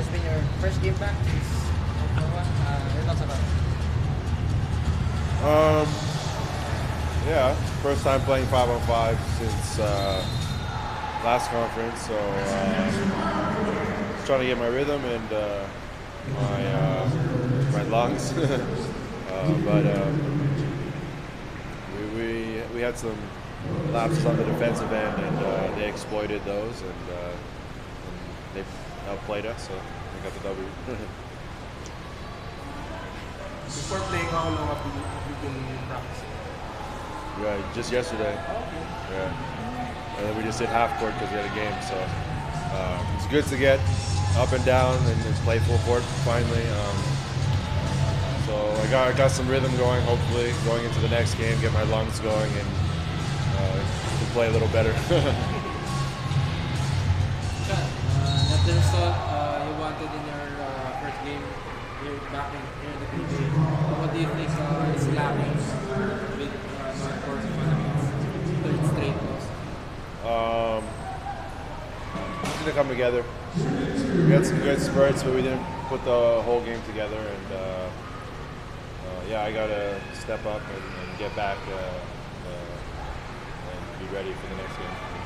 has been your first game back since. Uh, your thoughts about it? Um, yeah, first time playing five on five since uh, last conference, so uh, trying to get my rhythm and uh, my uh, my lungs. uh, but um, we, we we had some lapses on the defensive end, and uh, they exploited those, and, and they outplayed us, so we got the W. Before playing, how long have you, have you been practicing? Right, just yesterday. Yeah. And then we just did half court because we had a game. So uh, it's good to get up and down and just play full court finally. Um, so I got I got some rhythm going. Hopefully, going into the next game, get my lungs going and uh, play a little better. uh, you wanted in your uh, first game here back in, here in the PBA. What do you think uh, is lacking with uh, NorthPort Third straight loss. um, gonna come together. We had some good spurts, but we didn't put the whole game together. And uh, uh, yeah, I gotta step up and, and get back uh, uh, and be ready for the next game.